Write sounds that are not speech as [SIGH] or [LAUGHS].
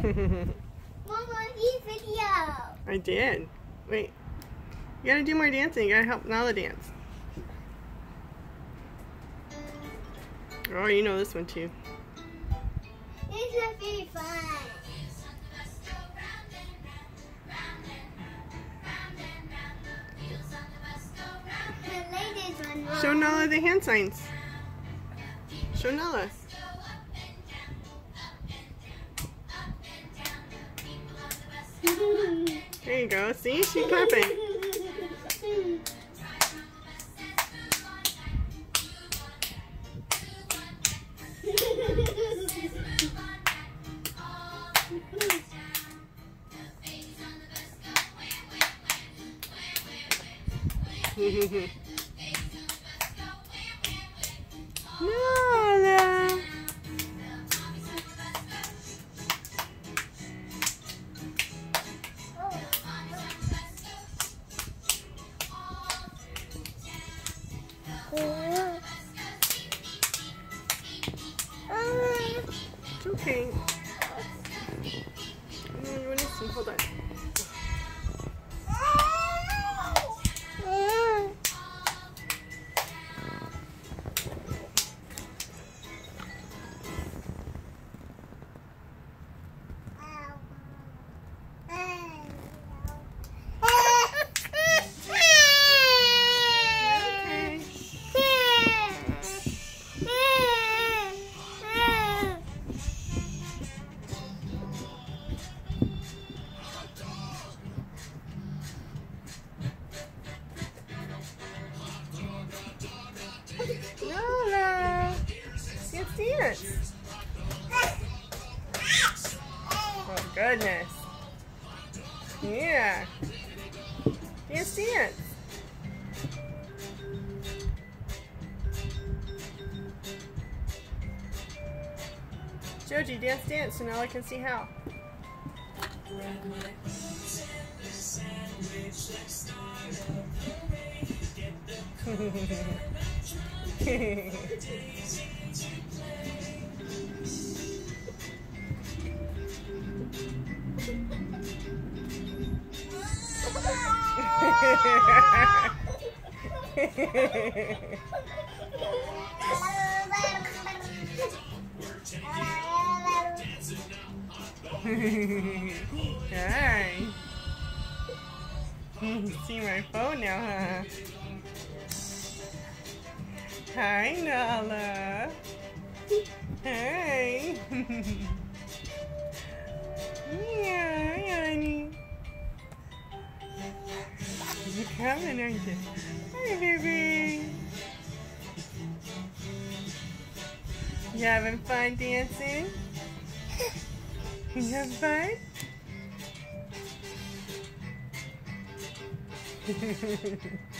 [LAUGHS] Mama, video. I did. Wait. You gotta do more dancing. You gotta help Nalah dance. Oh, you know this one too. This is very fun. The latest one. Show Nalah the hand signs. Show Nalah. There you go. See? She's clapping. [LAUGHS] [LAUGHS] Nalah. It's Oh, goodness. Yeah. Dance, dance. Joji, dance, dance, so now I can see how. [LAUGHS] [LAUGHS] You [LAUGHS] see my phone now, huh? Hi, Nalah. Hey. yeah, hi, honey. You're coming, aren't you? Hi, baby. You having fun dancing? You have fun? [LAUGHS]